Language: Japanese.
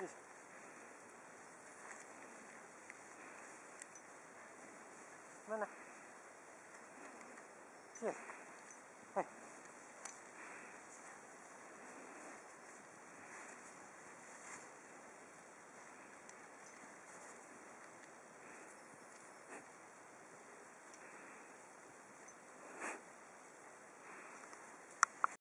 よい、はい